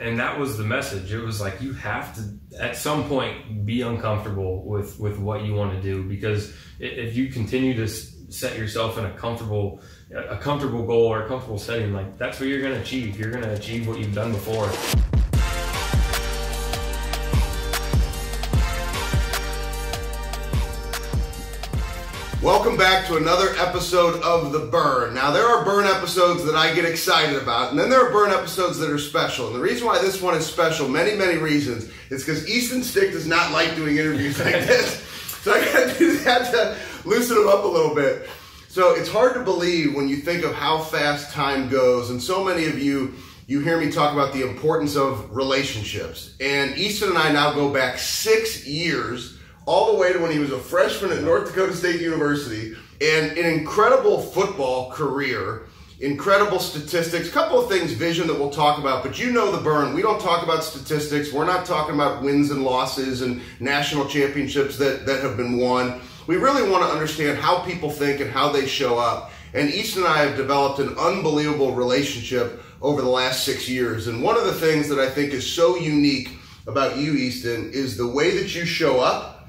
and that was the message. It was like you have to at some point be uncomfortable with with what you want to do because if you continue to set yourself in a comfortable a comfortable goal or a comfortable setting, like that's what you're going to achieve. You're going to achieve what you've done before. Welcome back to another episode of The Burn. Now, there are burn episodes that I get excited about, and then there are burn episodes that are special. And the reason why this one is special, many, many reasons, is because Easton Stick does not like doing interviews like this. So I gotta do that to loosen him up a little bit. So it's hard to believe when you think of how fast time goes, and so many of you you hear me talk about the importance of relationships. And Easton and I now go back six years all the way to when he was a freshman at North Dakota State University and an incredible football career, incredible statistics, couple of things, vision that we'll talk about, but you know the burn. We don't talk about statistics. We're not talking about wins and losses and national championships that, that have been won. We really want to understand how people think and how they show up. And Easton and I have developed an unbelievable relationship over the last six years. And one of the things that I think is so unique about you, Easton, is the way that you show up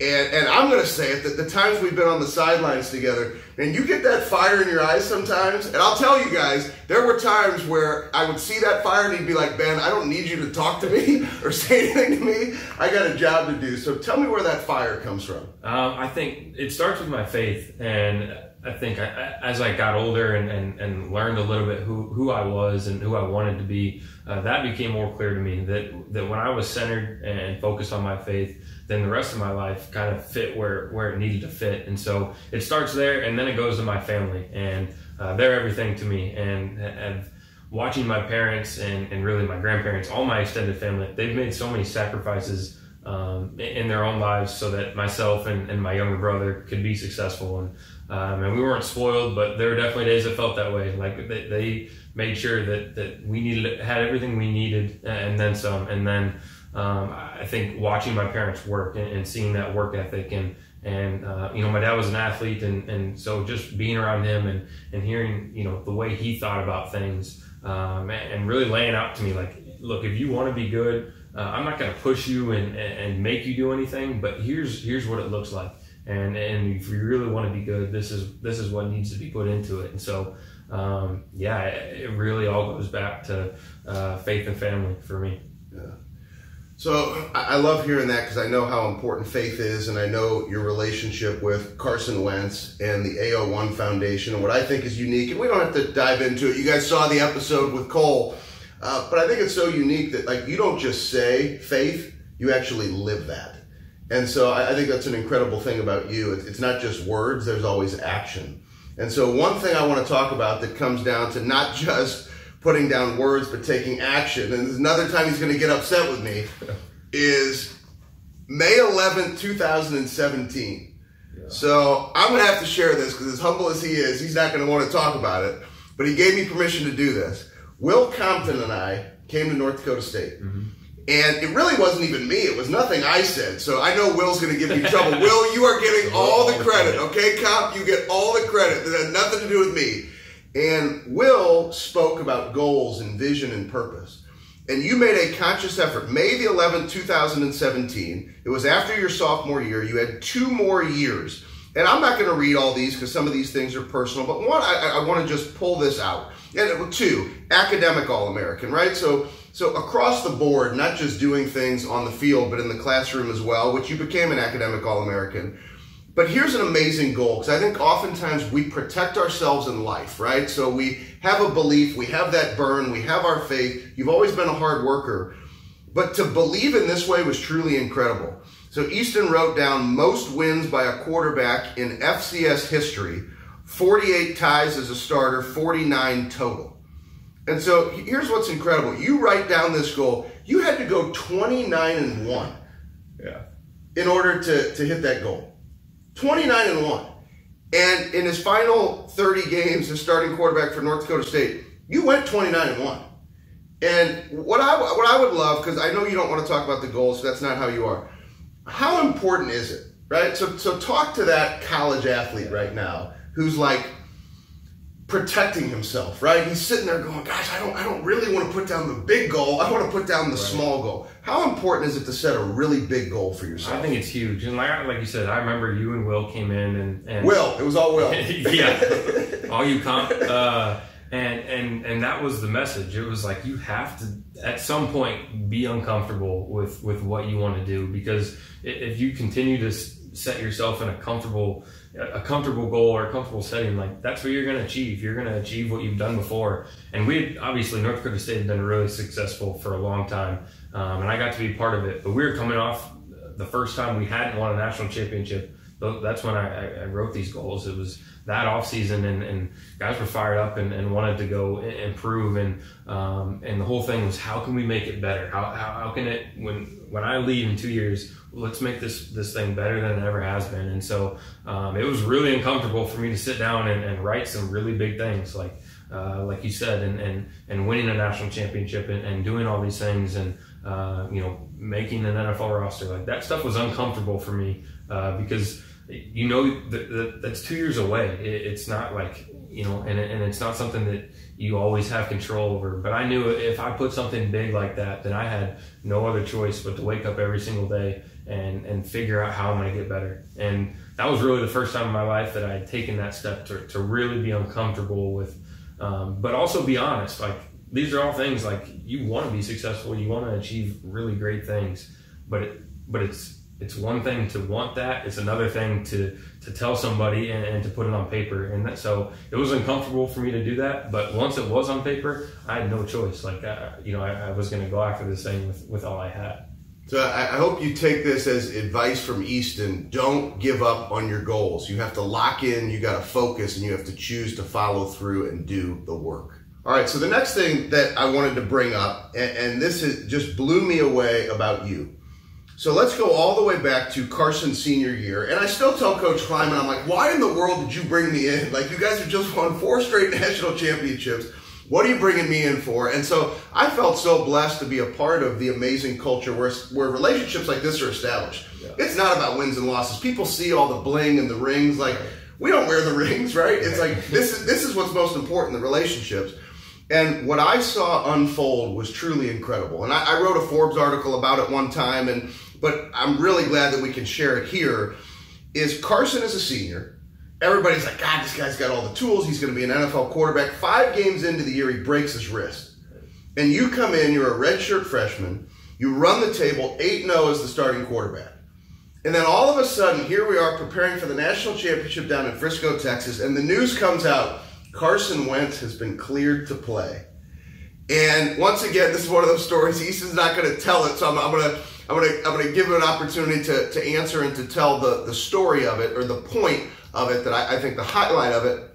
and, and I'm going to say it that the times we've been on the sidelines together, and you get that fire in your eyes sometimes. And I'll tell you guys, there were times where I would see that fire and he'd be like, Ben, I don't need you to talk to me or say anything to me. I got a job to do. So tell me where that fire comes from. Um, I think it starts with my faith. And I think I, as I got older and, and, and learned a little bit who, who I was and who I wanted to be, uh, that became more clear to me that, that when I was centered and focused on my faith, then the rest of my life kind of fit where where it needed to fit. And so it starts there, and then it goes to my family, and uh, they're everything to me. And and watching my parents and, and really my grandparents, all my extended family, they've made so many sacrifices um, in their own lives so that myself and, and my younger brother could be successful. And um, and we weren't spoiled, but there were definitely days that felt that way. Like they, they made sure that that we needed had everything we needed and then some, and then um, I think watching my parents work and, and seeing that work ethic and and uh, you know my dad was an athlete and, and so just being around him and, and hearing you know the way he thought about things um, and, really laying out to me like look if you want to be good uh, I'm not going to push you and, and make you do anything but here's here's what it looks like and and if you really want to be good this is this is what needs to be put into it and so um, yeah it, it, really all goes back to uh, faith and family for me yeah so I love hearing that because I know how important faith is, and I know your relationship with Carson Wentz and the AO1 Foundation, and what I think is unique. And we don't have to dive into it. You guys saw the episode with Cole, uh, but I think it's so unique that like you don't just say faith, you actually live that. And so I, I think that's an incredible thing about you. It's, it's not just words; there's always action. And so one thing I want to talk about that comes down to not just putting down words but taking action. And another time he's going to get upset with me is May 11th, 2017. Yeah. So I'm going to have to share this because as humble as he is, he's not going to want to talk about it. But he gave me permission to do this. Will Compton and I came to North Dakota State. Mm-hmm. And it really wasn't even me. It was nothing I said. So I know Will's going to give me trouble. Will, you are getting all the credit. Okay, Comp? you get all the credit. That had nothing to do with me. And Will spoke about goals and vision and purpose. And you made a conscious effort. May the 11th, 2017. It was after your sophomore year. You had two more years. And I'm not going to read all these because some of these things are personal, but one, I, I want to just pull this out. And two, academic All-American, right? So, so across the board, not just doing things on the field, but in the classroom as well, which you became an academic All-American. But here's an amazing goal because I think oftentimes we protect ourselves in life, right? So we have a belief, we have that burn, we have our faith. You've always been a hard worker. But to believe in this way was truly incredible. So Easton wrote down most wins by a quarterback in FCS history 48 ties as a starter, 49 total. And so here's what's incredible. You write down this goal, you had to go 29 and 1 yeah. in order to, to hit that goal. 29 and 1. And in his final 30 games as starting quarterback for North Dakota State, you went 29 and 1. And what I what I would love because I know you don't want to talk about the goals, so that's not how you are. How important is it, right? So so talk to that college athlete right now who's like protecting himself, right? He's sitting there going, "Gosh, I don't, I don't really want to put down the big goal. I want to put down the right. small goal." How important is it to set a really big goal for yourself? I think it's huge, and like, like you said, I remember you and Will came in, and, and Will, it was all Will, yeah, all you comp, uh, and and and that was the message. It was like you have to at some point be uncomfortable with with what you want to do because if you continue to set yourself in a comfortable a comfortable goal or a comfortable setting, like that's what you're going to achieve. You're going to achieve what you've done before. And we obviously North Dakota State had been really successful for a long time, um, and I got to be part of it. But we were coming off the first time we hadn't won a national championship. That's when I, I wrote these goals. It was that off season, and, and guys were fired up and, and wanted to go improve. And um, and the whole thing was, how can we make it better? How, how, how can it when when I leave in two years? let's make this this thing better than it ever has been. And so um, it was really uncomfortable for me to sit down and, and write some really big things, like uh, like you said, and, and and winning a national championship and, and doing all these things, and uh, you know making an NFL roster. Like that stuff was uncomfortable for me uh, because you know that, that, that's two years away. It's not like you know, and and it's not something that you always have control over. But I knew if I put something big like that, then I had no other choice but to wake up every single day and and figure out how I'm going to get better. And that was really the first time in my life that I had taken that step to, to really be uncomfortable with, um, but also be honest. Like these are all things like you want to be successful, you want to achieve really great things, but it, but it's it's one thing to want that. It's another thing to to tell somebody and, and to put it on paper. And that, so it was uncomfortable for me to do that. But once it was on paper, I had no choice. Like you know, I, I was going to go after this thing with with all I had. So I, I hope you take this as advice from Easton. Don't give up on your goals. You have to lock in, you got to focus, and you have to choose to follow through and do the work. All right, so the next thing that I wanted to bring up, and, and this is, just blew me away about you. So let's go all the way back to Carson's senior year. And I still tell Coach Klieman, I'm like, why in the world did you bring me in? Like, you guys have just won four straight national championships. What are you bringing me in for? And so I felt so blessed to be a part of the amazing culture where, where relationships like this are established. Yeah. It's not about wins and losses. People see all the bling and the rings. Like we don't wear the rings, right? It's like this is this is what's most important, the relationships. And what I saw unfold was truly incredible. And I, I wrote a Forbes article about it one time, and but I'm really glad that we can share it here. Is Carson is a senior everybody's like, God, this guy's got all the tools. He's going to be an NFL quarterback. Five games into the year, he breaks his wrist. And you come in, you're a redshirt freshman. You run the table 8 0 as the starting quarterback. And then all of a sudden, here we are preparing for the national championship down in Frisco, Texas, and the news comes out Carson Wentz has been cleared to play. And once again, this is one of those stories. Easton's not going to tell it, so I'm, I'm going to I'm going to I'm going to give him an opportunity to, to answer and to tell the, the story of it or the point of it that I, I think the highlight of it.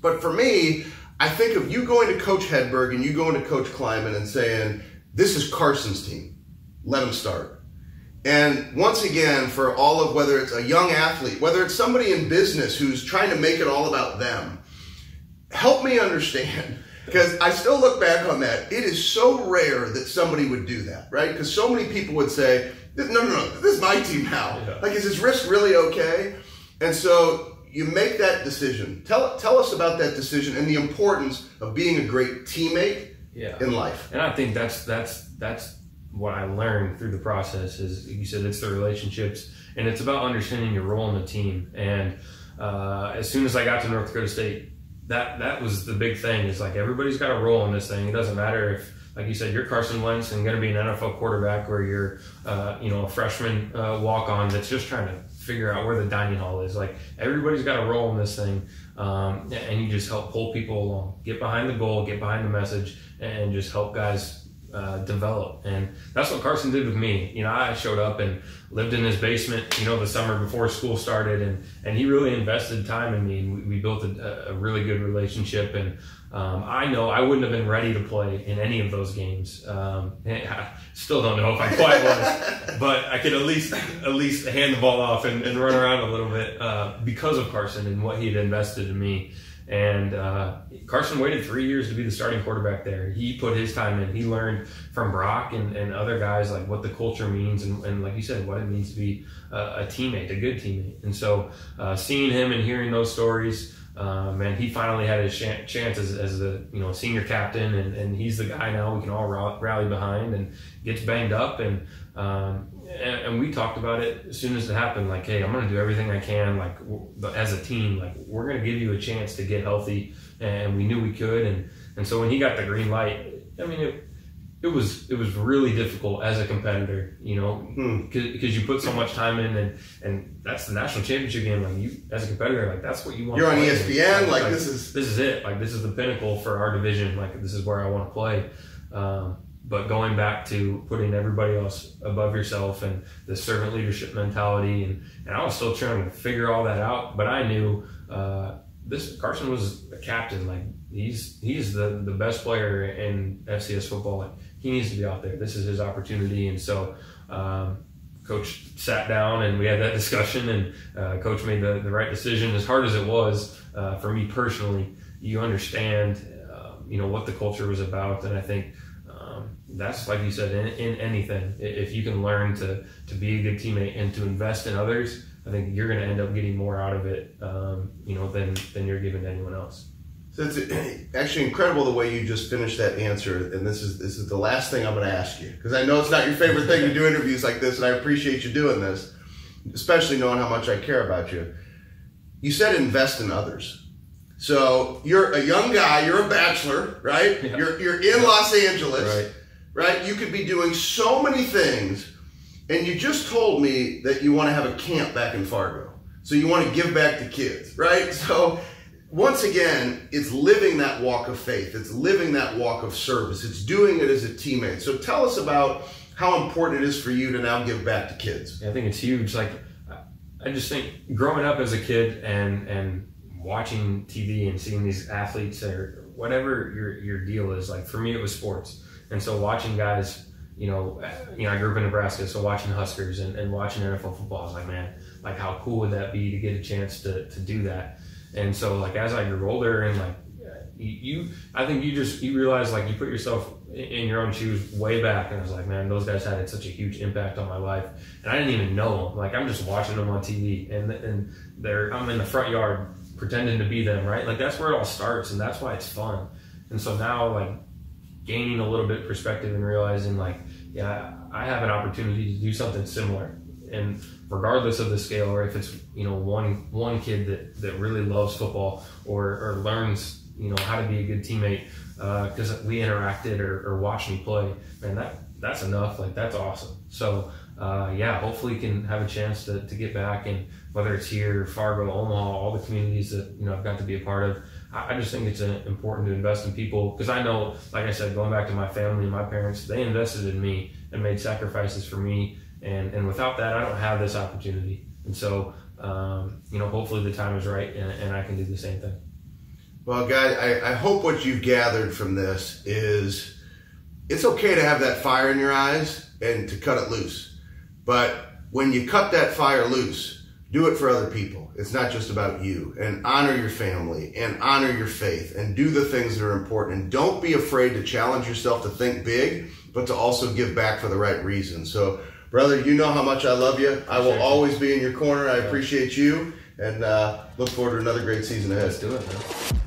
But for me, I think of you going to Coach Hedberg and you going to Coach Klieman and saying, this is Carson's team. Let him start. And once again, for all of whether it's a young athlete, whether it's somebody in business who's trying to make it all about them, help me understand. Because I still look back on that. It is so rare that somebody would do that, right? Because so many people would say, no, no, no, this is my team now. Yeah. Like, is his wrist really okay? And so you make that decision. Tell tell us about that decision and the importance of being a great teammate yeah. in life. And I think that's that's that's what I learned through the process is you said it's the relationships and it's about understanding your role in the team. And uh, as soon as I got to North Dakota State, that that was the big thing. Is like everybody's got a role in this thing. It doesn't matter if like you said, you're Carson Wentz and going to be an NFL quarterback, or you're, uh, you know, a freshman uh, walk on that's just trying to figure out where the dining hall is. Like everybody's got a role in this thing, um, and you just help pull people along, get behind the goal, get behind the message, and just help guys uh, develop. And that's what Carson did with me. You know, I showed up and lived in his basement, you know, the summer before school started, and and he really invested time in me, and we, we built a, a, really good relationship. And um, I know I wouldn't have been ready to play in any of those games. Um, I still don't know if I quite was, but I could at least at least hand the ball off and, and run around a little bit uh, because of Carson and what he had invested in me. And uh, Carson waited three years to be the starting quarterback there. He put his time in. He learned from Brock and, and other guys like what the culture means and, and like you said, what it means to be a, a teammate, a good teammate. And so uh, seeing him and hearing those stories, um, and he finally had his ch- chance as, as the you know senior captain, and, and he's the guy now we can all rally behind. And gets banged up, and, um, and and we talked about it as soon as it happened. Like, hey, I'm going to do everything I can. Like as a team, like we're going to give you a chance to get healthy, and we knew we could. And and so when he got the green light, I mean it it was it was really difficult as a competitor, you know, because hmm. you put so much time in, and and that's the national championship game. Like you, as a competitor, like that's what you want. You're on ESPN. Like, like, this is this is it. Like this is the pinnacle for our division. Like this is where I want to play. Um, but going back to putting everybody else above yourself and the servant leadership mentality, and and I was still trying to figure all that out. But I knew uh, this Carson was a captain. Like he's he's the the best player in FCS football. Like he needs to be out there. This is his opportunity. And so, um, coach sat down and we had that discussion, and uh, coach made the, the right decision. As hard as it was uh, for me personally, you understand, uh, you know, what the culture was about, and I think. Um, that's like you said in, in anything. If you can learn to to be a good teammate and to invest in others, I think you're going to end up getting more out of it, um, you know, than than you're giving to anyone else. So it's actually incredible the way you just finished that answer. And this is this is the last thing I'm going to ask you because I know it's not your favorite thing to do interviews like this, and I appreciate you doing this, especially knowing how much I care about you. You said invest in others. So you're a young guy, you're a bachelor, right? Yeah. You're you're in yeah. Los Angeles, right. right? You could be doing so many things, and you just told me that you want to have a camp back in Fargo. So you want to give back to kids, right? So once again, it's living that walk of faith. It's living that walk of service. It's doing it as a teammate. So tell us about how important it is for you to now give back to kids. Yeah, I think it's huge. Like, I just think growing up as a kid and and watching TV and seeing these athletes or whatever your your deal is. Like for me, it was sports, and so watching guys. You know, you know, I grew up in Nebraska, so watching Huskers and, and watching NFL football, I was like, man, like how cool would that be to get a chance to, to do that? And so like as I grew older and like you, I think you just you realize like you put yourself in your own shoes way back, and I was like, man, those guys had such a huge impact on my life, and I didn't even know them. Like I'm just watching them on TV, and and they're I'm in the front yard pretending to be them, right? Like that's where it all starts, and that's why it's fun. And so now like gaining a little bit perspective and realizing like, yeah, I have an opportunity to do something similar, and regardless of the scale, or if it's you know one one kid that that really loves football or or learns you know how to be a good teammate because uh, we interacted or, or watched me play, man, that that's enough. Like that's awesome. So uh, yeah, hopefully can have a chance to, to get back and whether it's here, Fargo, Omaha, all the communities that you know I've got to be a part of. I, I just think it's uh, important to invest in people because I know, like I said, going back to my family and my parents, they invested in me and made sacrifices for me and and without that, I don't have this opportunity. And so, um, you know, hopefully the time is right, and, and I can do the same thing. Well, guys, I, I hope what you've gathered from this is it's okay to have that fire in your eyes and to cut it loose. But when you cut that fire loose, do it for other people. It's not just about you. And honor your family and honor your faith and do the things that are important. And don't be afraid to challenge yourself to think big, but to also give back for the right reason. So brother, you know how much I love you. I will always be in your corner. I appreciate you and uh, look forward to another great season ahead. Let's do it, man.